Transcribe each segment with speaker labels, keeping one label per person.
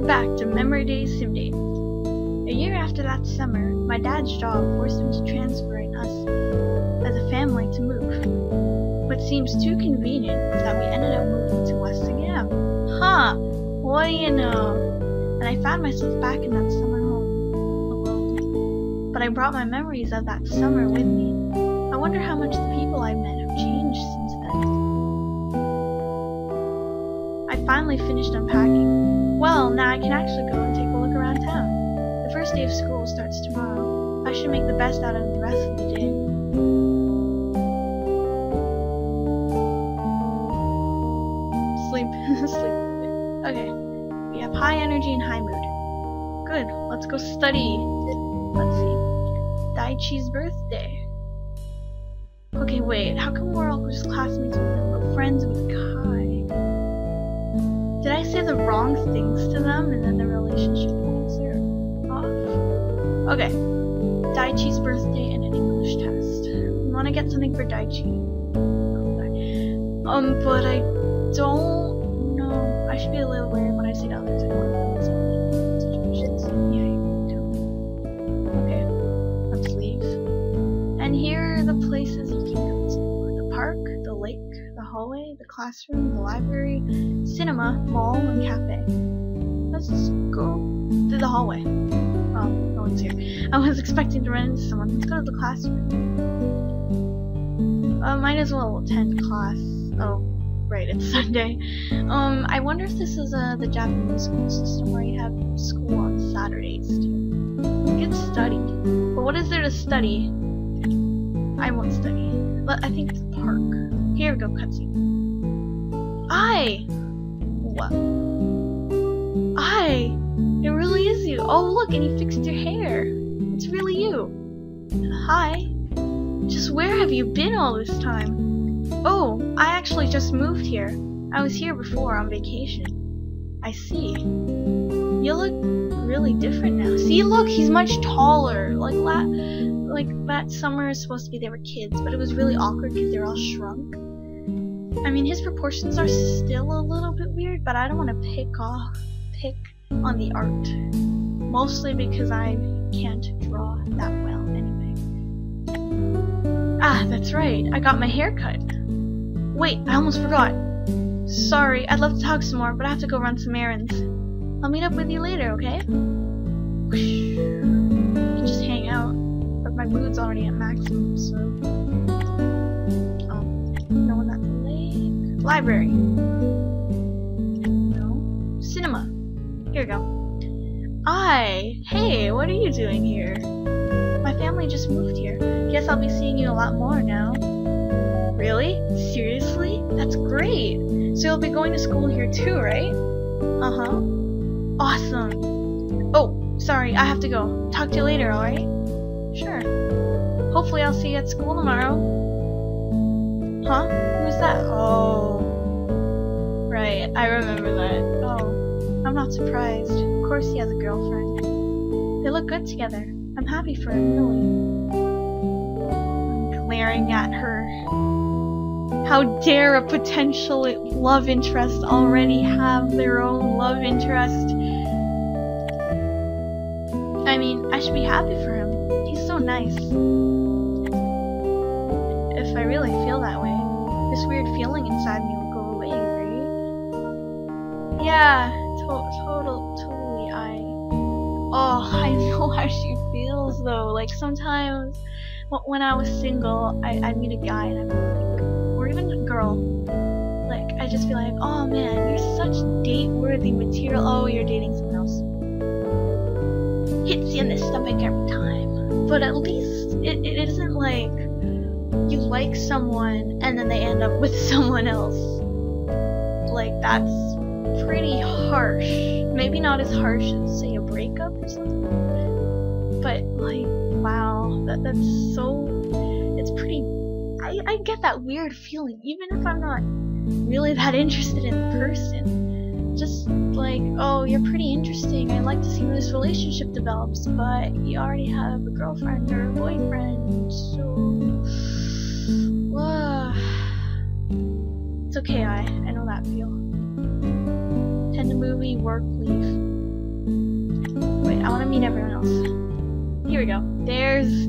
Speaker 1: back to Memory Day. A year after that summer, my dad's job forced him to transferring us as a family to move. What seems too convenient was that we ended up moving to West Cigam. Huh, what do you know? And I found myself back in that summer home. But I brought my memories of that summer with me. I wonder how much the people I met have changed since then. I finally finished unpacking. Well, now I can actually go and take a look around town. The first day of school starts tomorrow. I should make the best out of the rest of the day. Sleep. Sleep. Okay. We have high energy and high mood. Good. Let's go study. Let's see. Daichi's birthday. Okay, wait. How come we're all just classmates with friends with Kai? Did I say the wrong things to them and then the relationship are off? Okay. Daichi's birthday and an English test. You wanna get something for Daichi? Um, but I don't know. I should be a little weird when I say to classroom, the library, cinema, mall, and cafe. Let's go through the hallway. Oh, no one's here. I was expecting to run into someone. Let's go to the classroom. Uh, might as well attend class. Oh, right, it's Sunday. Um, I wonder if this is uh, the Japanese school system where you have school on Saturdays too. Can study. But what is there to study? I won't study. But I think it's park. Here we go, cutscene. I! What? I! It really is you. Oh, look, and you fixed your hair. It's really you. Hi. Just where have you been all this time? Oh, I actually just moved here. I was here before on vacation. I see. You look really different now. See, look, he's much taller. Like la like that summer is supposed to be they were kids, but it was really awkward because they're all shrunk. I mean, his proportions are still a little bit weird, but I don't want to pick off pick on the art. Mostly because I can't draw that well anyway. Ah, that's right. I got my hair cut. Wait, I almost forgot. Sorry, I'd love to talk some more, but I have to go run some errands. I'll meet up with you later, okay? Can just hang out, but my mood's already at maximum, so. Library. No. Cinema. Here we go. I. Hey, what are you doing here? My family just moved here. Guess I'll be seeing you a lot more now. Really? Seriously? That's great. So you'll be going to school here too, right? Uh-huh. Awesome. Oh, sorry, I have to go. Talk to you later, alright? Sure. Hopefully I'll see you at school tomorrow. Huh? Who's that? Oh. Right, I remember that. Oh. I'm not surprised. Of course he has a girlfriend. They look good together. I'm happy for him, really. I'm glaring at her. How dare a potential love interest already have their own love interest? I mean, I should be happy for him. He's so nice. If I really feel that way, this weird feeling inside me Yeah, to total, totally. I. Oh, I know how she feels though. Like sometimes when I was single, I I meet a guy and I'm like, or even a girl. Like I just feel like, oh man, you're such date-worthy material. Oh, you're dating someone else. Hits you in the stomach every time. But at least it, it isn't like you like someone and then they end up with someone else. Like that's pretty harsh. Maybe not as harsh as say a breakup or something. But like, wow, that that's so. It's pretty. I I get that weird feeling, even if I'm not really that interested in the person. Just like, oh, you're pretty interesting. I'd like to see where this relationship develops, but you already have a girlfriend or a boyfriend, so. Wow. It's okay, I I know that feel. Attend a movie, work, leave. Wait, I want to meet everyone else. Here we go. There's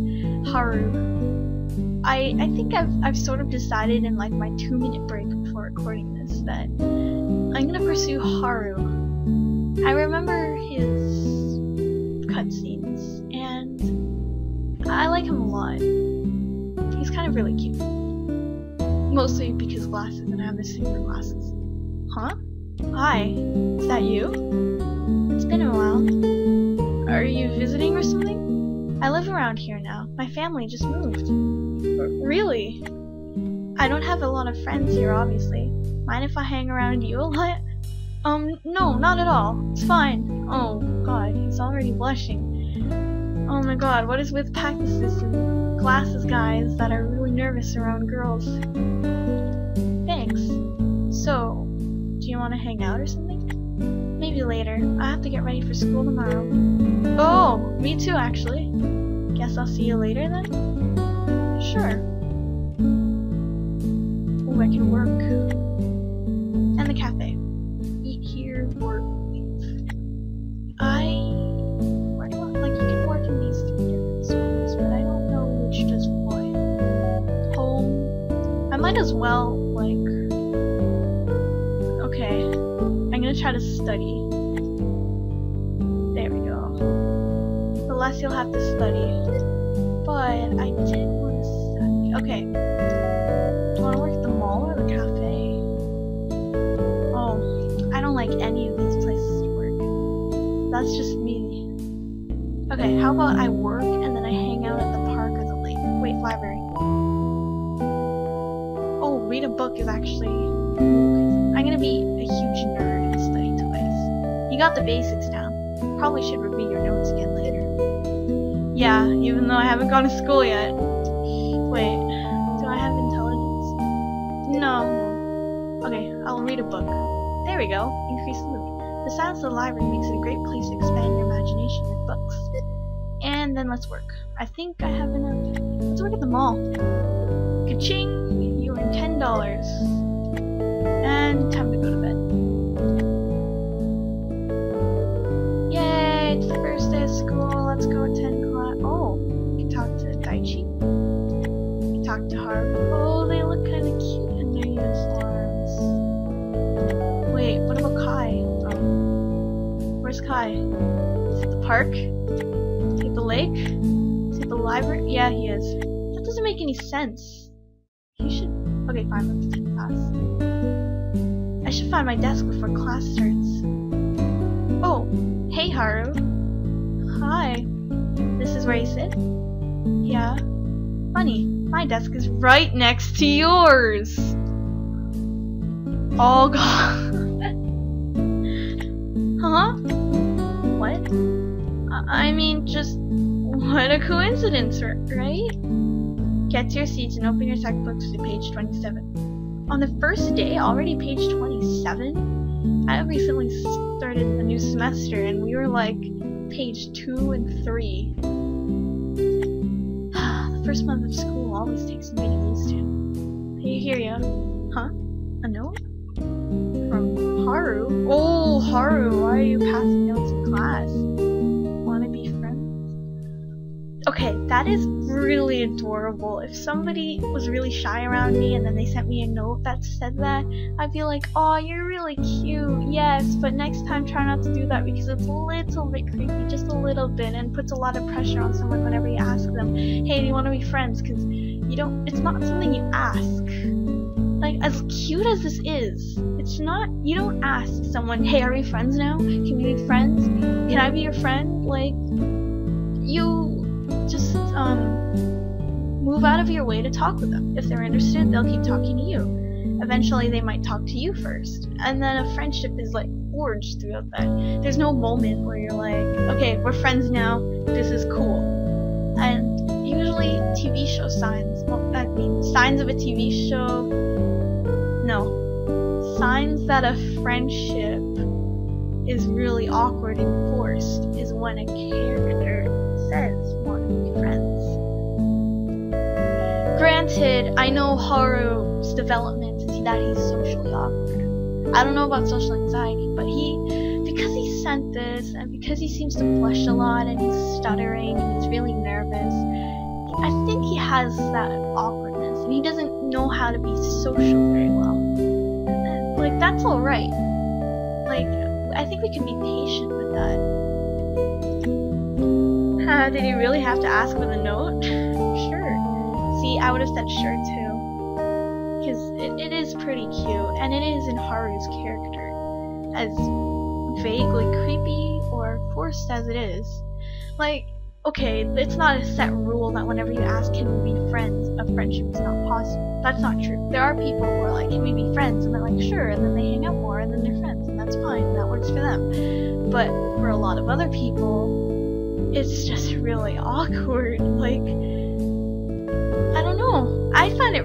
Speaker 1: Haru. I I think I've I've sort of decided in like my two minute break before recording this that I'm gonna pursue Haru. I remember his cutscenes and I like him a lot. He's kind of really cute. Mostly because glasses and I have the same glasses. Huh? Hi, is that you? It's been a while. Are you visiting or something? I live around here now. My family just moved. Really? I don't have a lot of friends here, obviously. Mind if I hang around you a lot? Um, no, not at all. It's fine. Oh, God, he's already blushing. Oh my god, what is with Pacthesis and glasses guys that are really nervous around girls? Thanks. So, do you want to hang out or something? Maybe later. I have to get ready for school tomorrow. Oh, me too, actually. Guess I'll see you later then? Sure. Oh, I can work. And the cafe. Eat here, work. I... I... Like, you can work in these three different stores, but I don't know which does what. Home. I might as well, try to study. There we go. The less you'll have to study. But I did want to study. Okay. Do you want to work at the mall or the cafe? Oh, I don't like any of these places to work. That's just me. Okay, how about I work and then I hang out at the park or the lake? Wait, library. Oh, read a book is actually... I'm gonna be You got the basics down. Probably should review your notes again later. Yeah, even though I haven't gone to school yet. Wait, do I have intelligence? no. Okay, I'll read a book. There we go. Increase the mood. The silence of the library makes it a great place to expand your imagination with books. And then let's work. I think I have enough. Let's work at the mall. Ka-ching! You earn ten dollars. Go attend class. Oh, we can talk to Daichi. Can talk to Haru. Oh, they look kind of cute. in their uniforms. Wait, what about Kai? Oh. Where's Kai? Is it the park? Is it the lake? Is it the library? Yeah, he is. That doesn't make any sense. He should... Okay, fine, let's attend class. I should find my desk before class starts. Oh, hey Haru. Hi. This is where you sit? Yeah. Funny, my desk is right next to yours. Oh god. huh? What? I mean, just what a coincidence, right? Get to your seats and open your textbooks to page 27. On the first day, already page 27? I recently started a new semester and we were like page 2 and 3. Ah, the first month of school always takes some getting used to. Hey, hear ya. Huh? A note? From Haru? Oh, Haru, why are you passing notes in class? Okay, that is really adorable. If somebody was really shy around me and then they sent me a note that said that, I'd be like, oh, you're really cute, yes, but next time try not to do that because it's a little bit creepy, just a little bit, and puts a lot of pressure on someone whenever you ask them, hey, do you want to be friends? Because you don't, it's not something you ask like as cute as this is, it's not you don't ask someone, "Hey, are we friends now? Can we be friends? Can I be your friend?" Like you um move out of your way to talk with them. If they're interested, they'll keep talking to you. Eventually, they might talk to you first, and then a friendship is like forged throughout that. There's no moment where you're like, "Okay, we're friends now. This is cool." And usually, TV show signs. Well, I signs of a TV show no. Signs that a friendship is really awkward and forced is when a character says Granted, I know Haru's development is that he's socially awkward. I don't know about social anxiety, but he, because he sent this, and because he seems to blush a lot and he's stuttering and he's really nervous, I think he has that awkwardness and he doesn't know how to be social very well. Like, that's alright. Like, I think we can be patient with that. Uh, did he really have to ask for the note? sure. See, I would have said sure too. Because it, it is pretty cute, and it is in Haru's character. As vaguely creepy or forced as it is. Like, okay, it's not a set rule that whenever you ask can we be friends, a friendship is not possible. That's not true. There are people who are like, can we be friends? And they're like, sure, and then they hang out more, and then they're friends, and that's fine, that works for them. But for a lot of other people, it's just really awkward. Like,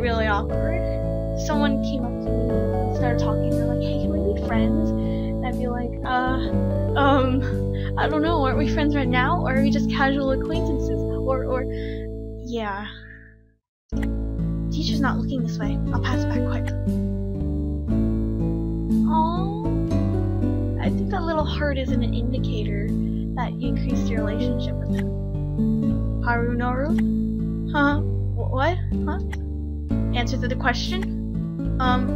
Speaker 1: really awkward. Someone came up to me and started talking, they're like, hey, can we be friends? And I'd be like, uh, um, I don't know, aren't we friends right now? Or are we just casual acquaintances? Or, or, yeah. Teacher's not looking this way. I'll pass back quick. Oh, I think that little heart is an indicator that you increased your relationship with him. Harunoru? Huh? What? Huh? Answer to the question? Um,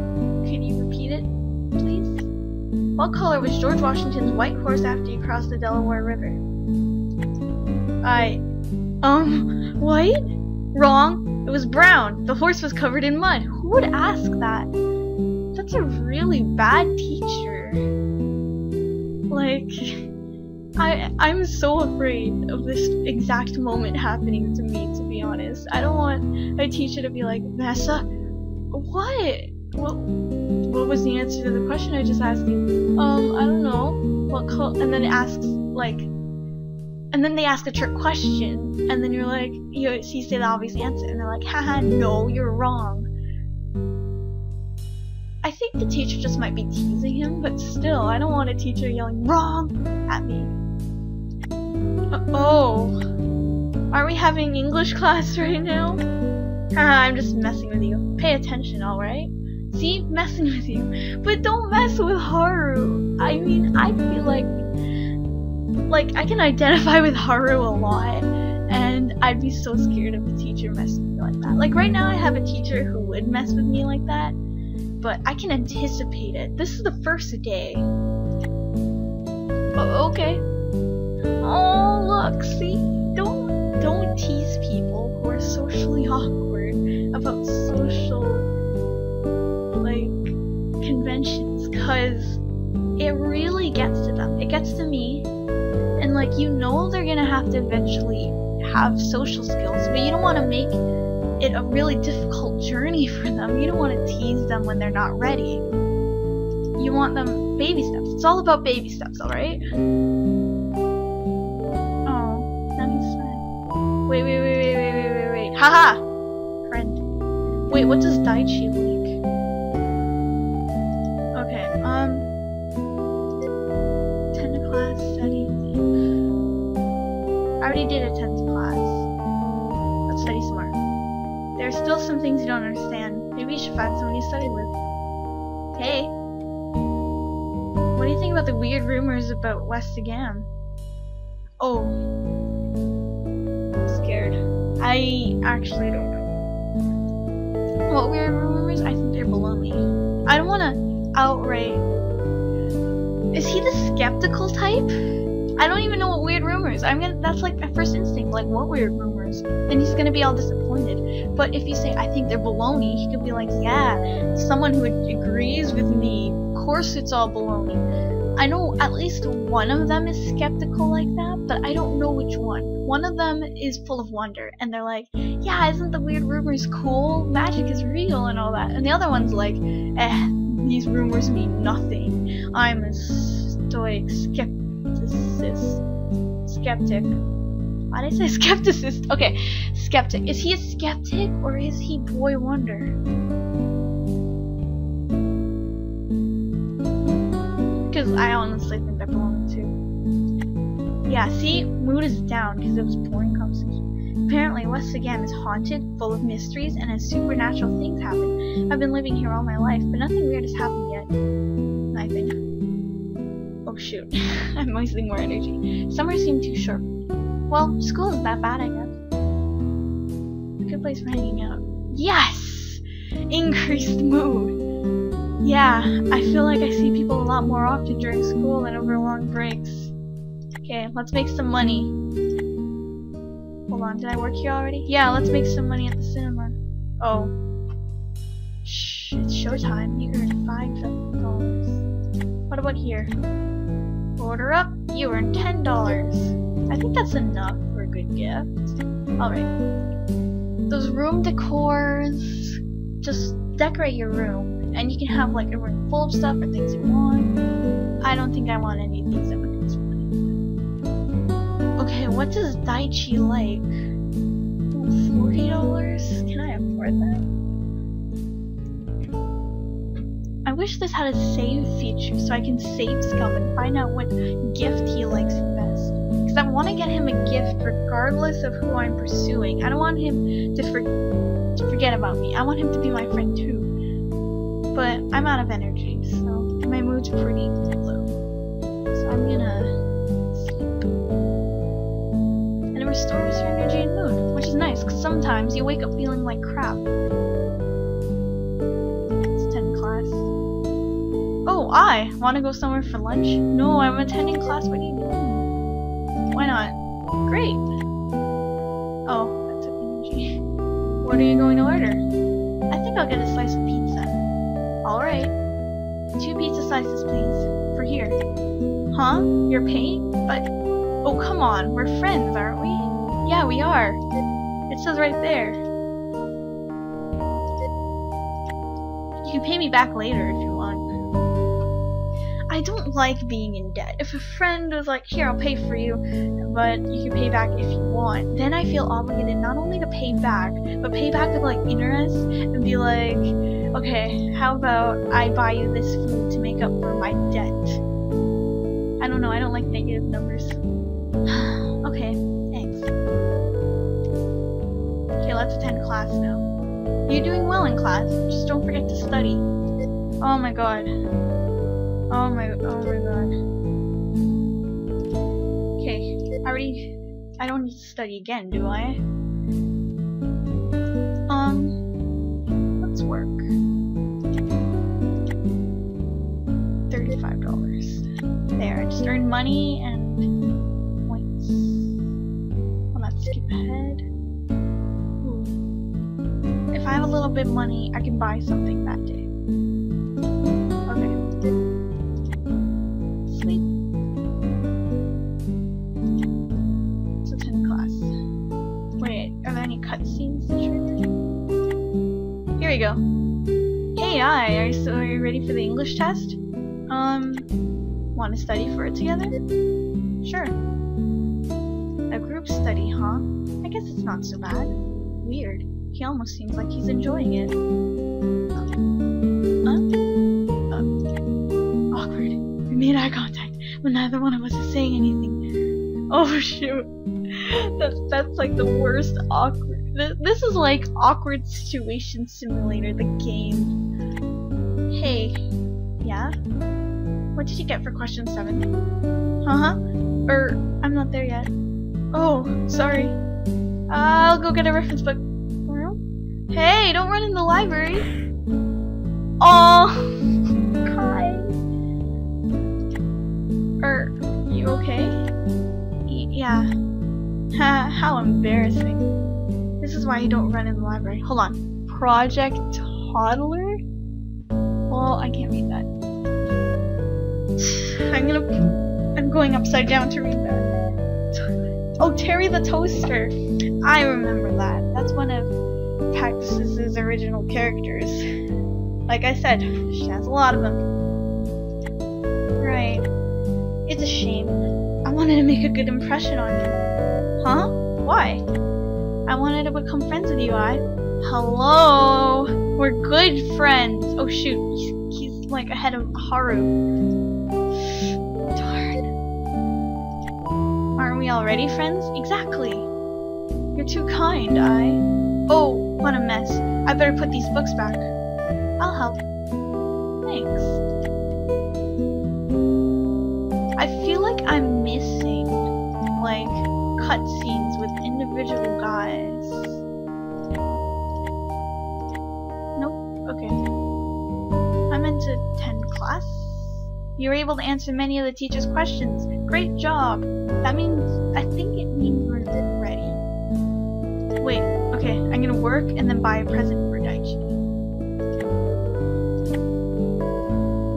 Speaker 1: can you repeat it, please? What color was George Washington's white horse after he crossed the Delaware River? I. Um, white? Wrong. It was brown. The horse was covered in mud. Who would ask that? That's a really bad teacher. Like, I I'm so afraid of this exact moment happening to me. Be honest, I don't want a teacher to be like, Vanessa, what? What? What was the answer to the question I just asked you? Um, I don't know. What? And then it asks like, and then they ask a trick question, and then you're like, you, so you say the obvious answer, and they're like, haha, no, you're wrong. I think the teacher just might be teasing him, but still, I don't want a teacher yelling wrong at me. Uh, oh, are we having English class right now? I'm just messing with you. Pay attention, alright? See, messing with you. But don't mess with Haru. I mean, I feel like, like, I can identify with Haru a lot, and I'd be so scared of a teacher messing with me like that. Like, right now, I have a teacher who would mess with me like that, but I can anticipate it. This is the first day. Oh, okay. Oh, look, see? Don't, tease people who are socially awkward about social like conventions because it really gets to them. It gets to me, and like you know they're gonna have to eventually have social skills, but you don't want to make it a really difficult journey for them. You don't want to tease them when they're not ready. You want them baby steps. It's all about baby steps, alright? Wait, wait, wait, wait, wait, wait, wait, wait. Haha! Friend. Wait, what does Daichi like? Okay, um. Attend a class, study. I already did attend class. Let's study some more. There are still some things you don't understand. Maybe you should find someone you study with. Hey. What do you think about the weird rumors about West Cigam? Oh. I actually don't know. What weird rumors? I think they're baloney. I don't want to outright. Is he the skeptical type? I don't even know what weird rumors. I'm gonna. That's like my first instinct. Like what weird rumors? Then he's gonna be all disappointed. But if you say I think they're baloney, he could be like, yeah, someone who agrees with me. Of course, it's all baloney. I know at least one of them is skeptical like that, but I don't know which one. One of them is full of wonder, and they're like, yeah, isn't the weird rumors cool? Magic is real and all that. And the other one's like, eh, these rumors mean nothing. I'm a stoic skepticist. Skeptic. Why did I say skepticist? Okay, skeptic. Is he a skeptic or is he boy wonder? Because I honestly think that belongs too. Yeah, see, mood is down because it was boring conversation. Apparently, West Cigam is haunted, full of mysteries, and as supernatural things happen. I've been living here all my life, but nothing weird has happened yet. I think. Oh shoot, I'm wasting more energy. Summer seemed too short. Well, school isn't that bad, I guess. Good place for hanging out. Yes! Increased mood. Yeah, I feel like I see people a lot more often during school than over long breaks. Okay, let's make some money. Hold on, did I work here already? Yeah, let's make some money at the cinema. Oh. Shh, it's showtime. You earned five dollars. What about here? Order up, you earn ten dollars. I think that's enough for a good gift. Alright. Those room decors, just decorate your room, and you can have like a room full of stuff or things you want. I don't think I want any of these that would cost money. Okay, what does Daichi like? Forty dollars? Can I afford that? I wish this had a save feature so I can save Scum and find out what gift he likes best. Because I want to get him a gift regardless of who I'm pursuing. I don't want him to, for to forget about me. I want him to be my friend too. But I'm out of energy, so my mood's pretty low. So I'm gonna sleep. And it restores your energy and mood, which is nice because sometimes you wake up feeling like crap. It's 10 class. Oh, I want to go somewhere for lunch? No, I'm attending class. What are you doing? Why not? Great. Oh, that took energy. What are you going to order? I think I'll get a slice of pizza. Alright. Two pizza slices, please. For here. Huh? You're paying? But... Oh, come on. We're friends, aren't we? Yeah, we are. It says right there. You can pay me back later if you want. I don't like being in debt. If a friend was like, here, I'll pay for you, but you can pay back if you want, then I feel obligated not only to pay back, but pay back with like interest and be like, okay, how about I buy you this food to make up for my debt? I don't know, I don't like negative numbers. okay, thanks. Okay, let's attend class now. You're doing well in class, just don't forget to study. Oh my god. Oh my, oh my god. Okay, I already, I don't need to study again, do I? Um, let's work. Dollars. There, I just earned money and points. Well, let's skip ahead. If I have a little bit of money, I can buy something that day. Okay. Sleep. Let's attend class. Wait, are there any cutscenes? Here we go. Hey, I. Are you, so are you ready for the English test? Um, want to study for it together? Sure. A group study, huh? I guess it's not so bad. Weird. He almost seems like he's enjoying it. Huh? Uh, awkward. We made eye contact, but neither one of us is saying anything. Oh shoot. That's that's like the worst awkward. This is like awkward situation simulator, the game. Hey, yeah. What did you get for question seven? Uh huh. Or I'm not there yet. Oh, sorry. I'll go get a reference book. Hey, don't run in the library. Oh, Kai. Er, you okay? Y yeah. Ha, how embarrassing. This is why you don't run in the library. Hold on. Project Toddler? Well, I can't read that. I'm gonna. I'm going upside down to read that. Oh, Terry the Toaster. I remember that. That's one of Pacthesis's original characters. Like I said, she has a lot of them. Right. It's a shame. I wanted to make a good impression on you. Huh? Why? I wanted to become friends with you, I. Hello? We're good friends. Oh shoot, he's, he's like ahead of Haru. Aren't we already friends? Exactly. You're too kind, I. Oh, what a mess. I better put these books back. I'll help. Thanks. I feel like I'm missing, like, cutscenes with individual guys. Nope, okay. I'm into 10 class. You were able to answer many of the teacher's questions. Great job! That means, I think it means we're ready. Wait, okay, I'm gonna work and then buy a present for Daichi.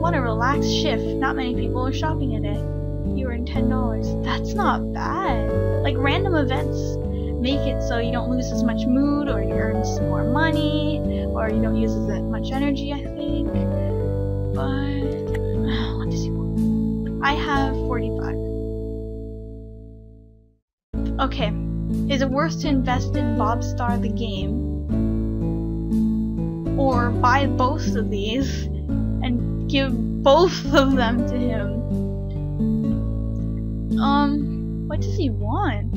Speaker 1: What a relaxed shift. Not many people are shopping today you earn $10. That's not bad. Like random events make it so you don't lose as much mood or you earn some more money or you don't use as much energy, I think. But what does he want? I have 45. Okay. Is it worth to invest in Bobstar the game? Or buy both of these and give both of them to him? Um, what does he want?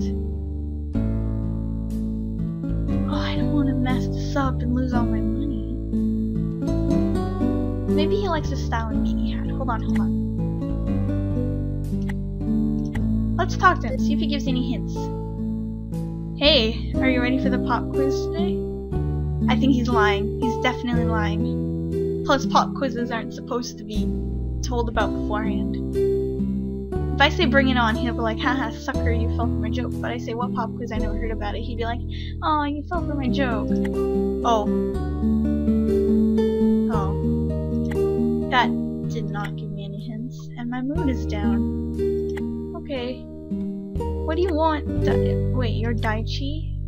Speaker 1: Oh, I don't want to mess this up and lose all my money. Maybe he likes the style he had. Hold on, hold on. Let's talk to him, see if he gives any hints. Hey, are you ready for the pop quiz today? I think he's lying. He's definitely lying. Plus, pop quizzes aren't supposed to be told about beforehand. If I say bring it on, he'll be like, haha, sucker, you fell for my joke. But I say, what pop quiz? I never heard about it. He'd be like, oh, you fell for my joke. Oh. Oh. That did not give me any hints, and my mood is down. What do you want? Wait, you're Daichi?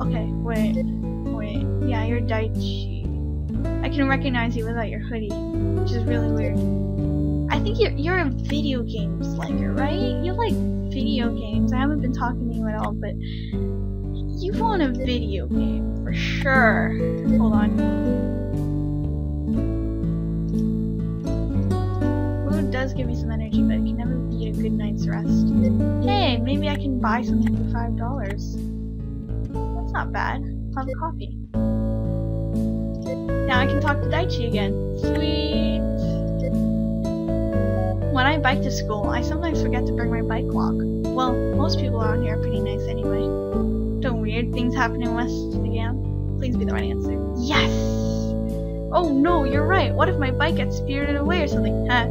Speaker 1: Okay, wait. Wait. Yeah, you're Daichi. I can recognize you without your hoodie, which is really weird. I think you're, you're a video game slinger, right? You like video games. I haven't been talking to you at all, but you want a video game for sure. Hold on. Does give me some energy, but it can never beat a good night's rest. Hey, maybe I can buy something for five dollars. That's not bad. I'll have coffee. Now I can talk to Daichi again. Sweet. When I bike to school, I sometimes forget to bring my bike lock. Well, most people around here are pretty nice anyway. Don't weird things happen in West Cigam? Please be the right answer. Yes! Oh no, you're right. What if my bike gets spirited away or something? Ha,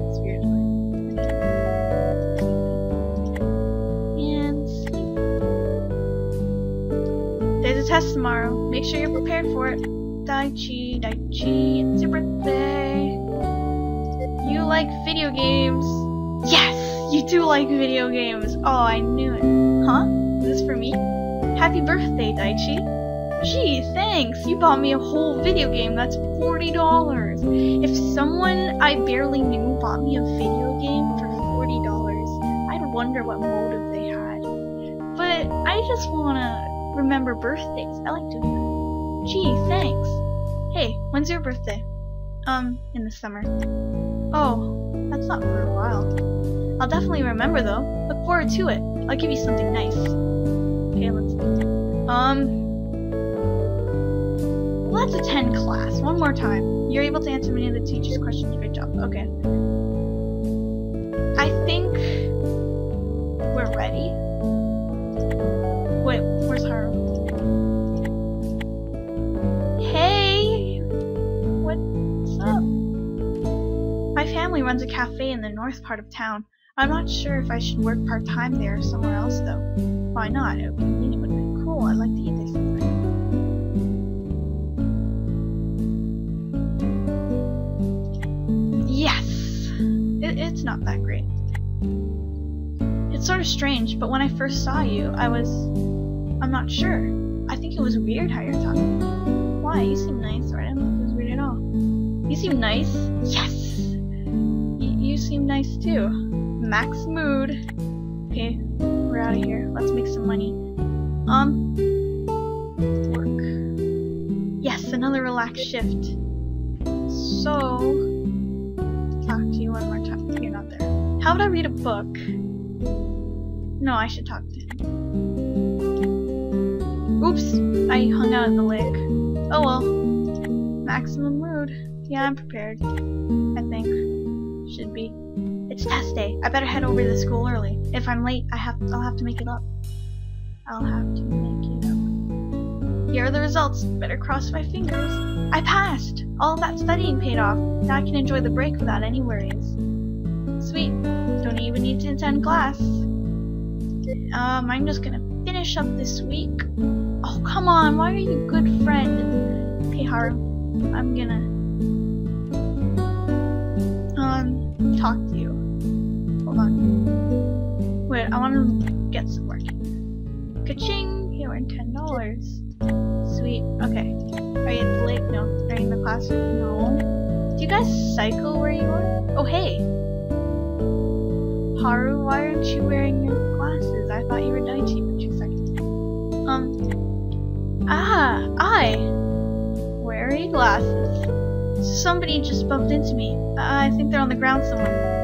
Speaker 1: There's a test tomorrow. Make sure you're prepared for it. Daichi, Daichi, it's your birthday. You like video games. Yes! You do like video games. Oh, I knew it. Huh? Is this for me? Happy birthday, Daichi. Gee, thanks. You bought me a whole video game. That's $40. If someone I barely knew bought me a video game for $40, I'd wonder what motive they had. But I just want to remember birthdays. I like doing that. Gee, thanks. Hey, when's your birthday? Um, in the summer. Oh, that's not for a while. I'll definitely remember though. Look forward to it. I'll give you something nice. Okay, let's Um Let's attend class. One more time. You're able to answer many of the teacher's questions. Great job. Okay. I think we're ready. My family runs a cafe in the north part of town. I'm not sure if I should work part-time there or somewhere else though. Why not? It would be, cool. I'd like to eat there sometime. Yes! It, it's not that great. It's sort of strange, but when I first saw you, I was... I'm not sure. I think it was weird how you're talking. Why? You seem nice, right? I don't think it was weird at all. You seem nice. Yes! Seem nice too. Max mood. Okay, we're out of here. Let's make some money. Um, work. Yes, another relaxed shift. So, talk to you one more time. You're not there. How would I read a book? No, I should talk to him. Oops, I hung out in the lake. Oh well. Maximum mood. Yeah, I'm prepared. I think. Should be. It's test day. I better head over to the school early. If I'm late, I have I'll have to make it up. I'll have to make it up. Here are the results. Better cross my fingers. I passed! All that studying paid off. Now I can enjoy the break without any worries. Sweet. Don't even need to attend class. Um, I'm just gonna finish up this week. Oh, come on. Why are you a good friend? Okay. I'm gonna um talk. Hold on. Wait, I want to get some work. Ka-ching! Here are ten dollars. Sweet. Okay. Are you late? No. Are you in the classroom? No. Do you guys cycle where you are? Oh, hey. Haru, why aren't you wearing your glasses? I thought you were Daichi for two seconds. Um. Ah, I. Wearing glasses. Somebody just bumped into me. I think they're on the ground somewhere.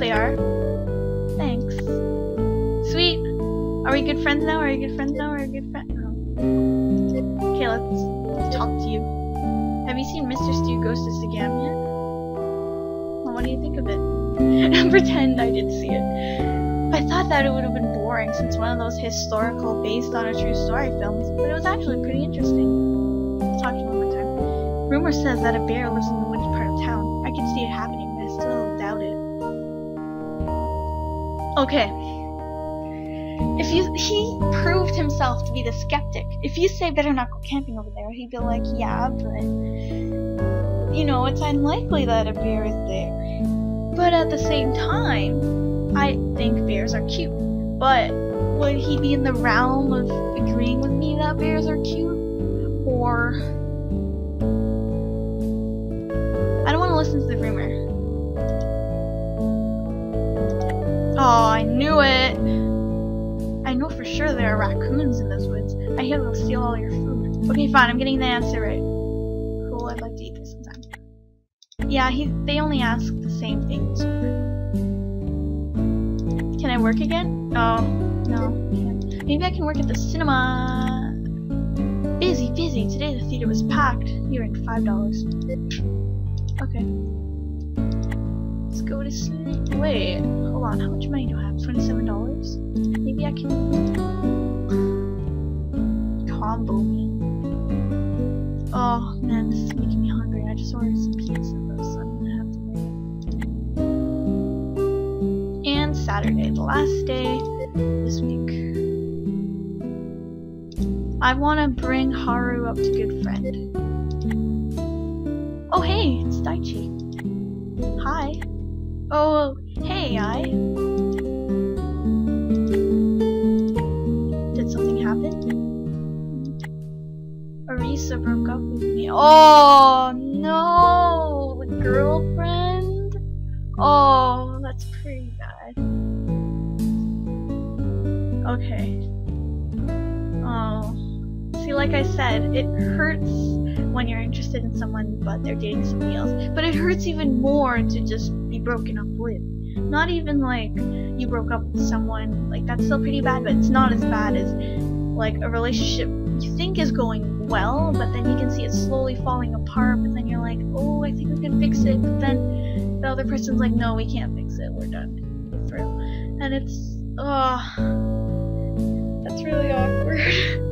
Speaker 1: They are. Thanks. Sweet. Are we good friends now? Are you good friends now? Are you good friends? Oh. Okay, let's, talk to you. Have you seen Mr. Stu Goes to Cigam yet? Well, what do you think of it? Pretend I did see it. I thought that it would have been boring since one of those historical based on a true story films, but it was actually pretty interesting. Let's talk to you one more time. Rumor says that a bear lives in the Okay. If you he proved himself to be the skeptic. If you say better not go camping over there, he'd be like, yeah, but you know, it's unlikely that a bear is there. But at the same time, I think bears are cute. But would he be in the realm of agreeing with me that bears are cute? Or I don't want to listen to the rumor. Oh, I knew it! I know for sure there are raccoons in those woods. I hear they'll steal all your food. Okay, fine, I'm getting the answer right. Cool, I'd like to eat this sometime. Yeah, he, they only ask the same things. Can I work again? Oh, no. Maybe I can work at the cinema. Busy, busy. Today the theater was packed. You earned $5. Sleep. Wait, hold on. How much money do I have? Twenty-seven dollars. Maybe I can combo me. Oh man, this is making me hungry. I just ordered some pizza though, so I'm gonna have to wait. And Saturday, the last day this week. I want to bring Haru up to good friend. Oh hey, it's Daichi. Hi. Oh, hey, I. Did something happen? Arisa broke up with me. Oh no, girlfriend. Oh, that's pretty bad. Okay. Oh. See, like I said, it hurts when you're interested in someone but they're dating somebody else. But it hurts even more to just be broken up with. Not even like you broke up with someone, like that's still pretty bad, but it's not as bad as like a relationship you think is going well, but then you can see it slowly falling apart, but then you're like, oh, I think we can fix it, but then the other person's like, no, we can't fix it, we're done. Real. And it's, oh, that's really awkward.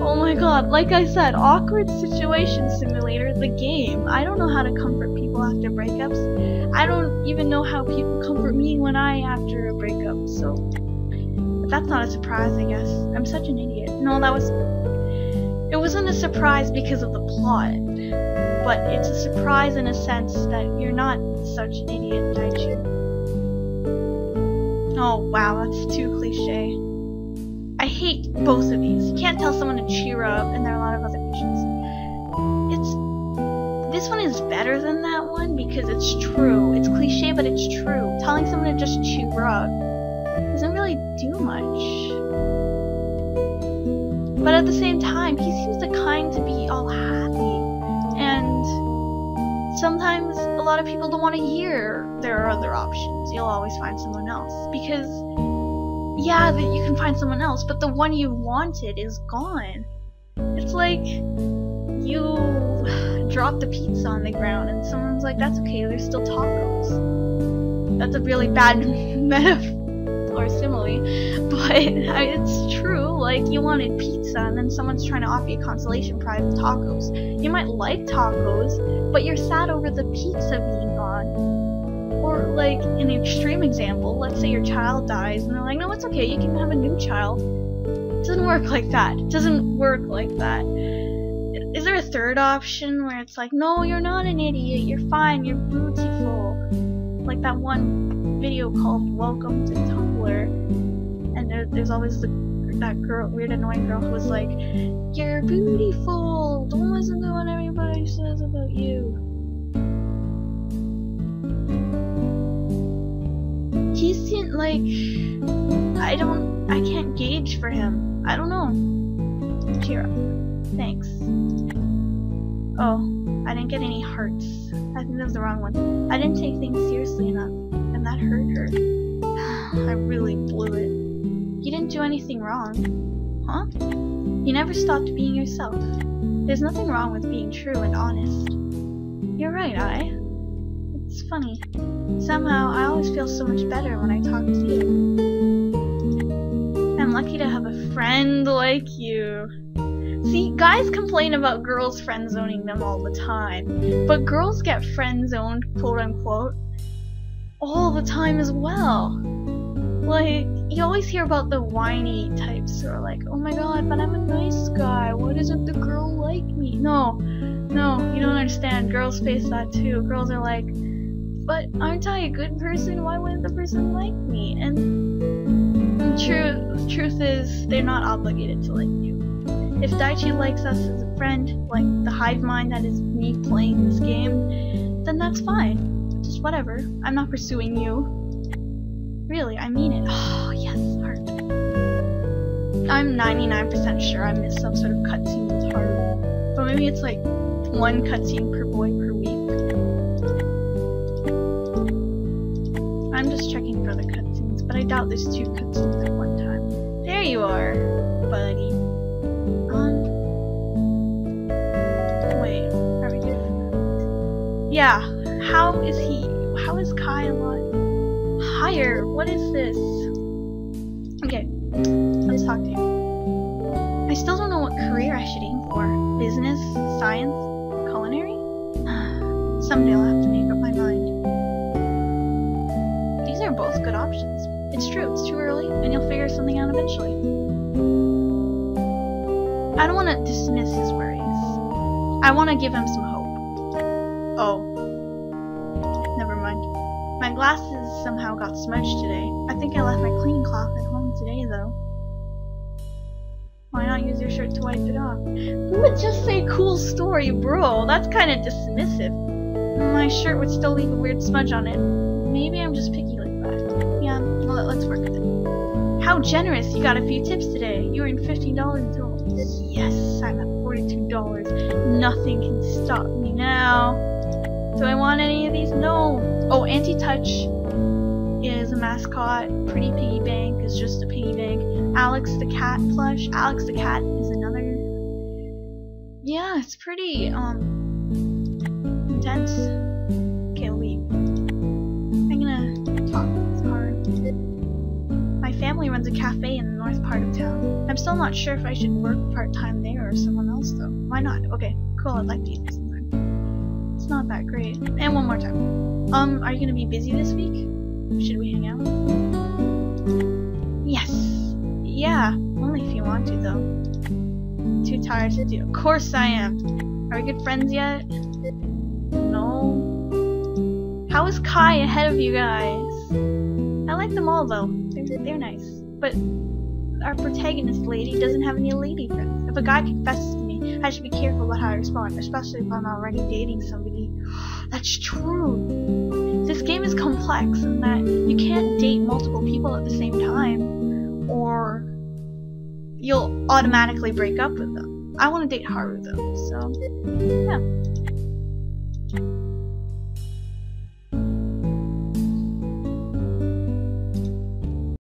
Speaker 1: oh my god, like I said, awkward situation simulator, the game. I don't know how to comfort people after breakups. I don't even know how people comfort me when I after a breakup, so but that's not a surprise, I guess. I'm such an idiot. No, that was it wasn't a surprise because of the plot, but it's a surprise in a sense that you're not such an idiot, Daichi. Oh wow, that's too cliche. I hate both of these. You can't tell someone to cheer up, and there are a lot of other missions. It's this one is better than that one because it's true. It's cliche, but it's true. Telling someone to just cheer up doesn't really do much. But at the same time, he seems the kind to be all happy, and sometimes a lot of people don't want to hear there are other options. You'll always find someone else because yeah, that you can find someone else, but the one you wanted is gone. It's like, you drop the pizza on the ground and someone's like, that's okay, there's still tacos. That's a really bad metaphor or simile, but it's true. Like, you wanted pizza and then someone's trying to offer you consolation prize tacos. You might like tacos, but you're sad over the pizza like, an extreme example, let's say your child dies and they're like, no, it's okay, you can have a new child. It doesn't work like that. It doesn't work like that. Is there a third option where it's like, no, you're not an idiot, you're fine, you're beautiful? Like that one video called Welcome to Tumblr, and there, there's always the, that girl, weird annoying girl who was like, you're beautiful, don't listen to what everybody says about you. He seemed like, I don't, I can't gauge for him. I don't know. Cheer up. Thanks. Oh, I didn't get any hearts. I think that was the wrong one. I didn't take things seriously enough, and that hurt her. I really blew it. You didn't do anything wrong. Huh? You never stopped being yourself. There's nothing wrong with being true and honest. You're right, I. It's funny. Somehow, I always feel so much better when I talk to you. I'm lucky to have a friend like you. See, guys complain about girls friend zoning them all the time, but girls get friend zoned, quote unquote, all the time as well. Like, you always hear about the whiny types who are like, oh my god, but I'm a nice guy, why doesn't the girl like me? No, no, you don't understand. Girls face that too. Girls are like, but aren't I a good person? Why wouldn't the person like me? And true, truth is, they're not obligated to like you. If Daichi likes us as a friend, like the hive mind that is me playing this game, then that's fine. Just whatever. I'm not pursuing you. Really, I mean it. Oh, yes, heart. I'm 99% sure I missed some sort of cutscene with Haru. But maybe it's like one cutscene per boy I'm just checking for the cutscenes, but I doubt there's two cutscenes at one time. There you are, buddy. Um. Wait, are we good? Yeah, how is he? How is Kai a lot higher? What is this? Okay, let's talk to him. I still don't know what career I should aim for. Business, science, culinary? Someday options. It's true, it's too early, and you'll figure something out eventually. I don't want to dismiss his worries. I want to give him some hope. Oh. Never mind. My glasses somehow got smudged today. I think I left my cleaning cloth at home today, though. Why not use your shirt to wipe it off? Who would just say cool story, bro? That's kind of dismissive. My shirt would still leave a weird smudge on it. Maybe I'm just picky How generous! You got a few tips today. You earned $15 until... Yes, I'm at $42. Nothing can stop me now. Do I want any of these? No. Oh, Anti-Touch is a mascot. Pretty Piggy Bank is just a piggy bank. Alex the Cat plush. Alex the Cat is another. Yeah, it's pretty, um, intense. I'm still not sure if I should work part-time there or someone else, though. Why not? Okay, cool, I'd like to eat sometime. It's not that great. And one more time. Um, are you gonna be busy this week? Should we hang out? Yes. Yeah, only if you want to, though. Too tired to do. Of course I am. Are we good friends yet? No. How is Kai ahead of you guys? I like them all, though. They're, they're nice. But our protagonist lady doesn't have any lady friends. If a guy confesses to me, I should be careful about how I respond, especially if I'm already dating somebody. That's true. This game is complex in that you can't date multiple people at the same time, or you'll automatically break up with them. I want to date Haru though, so yeah.